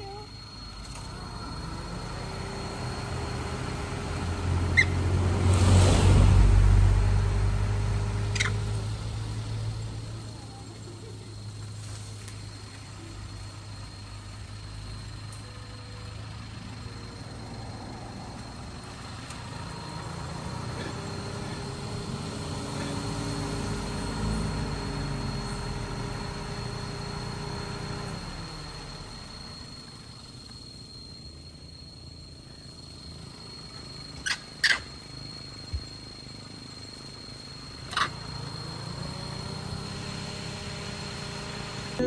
you.